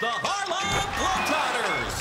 the Harlem Globetrotters.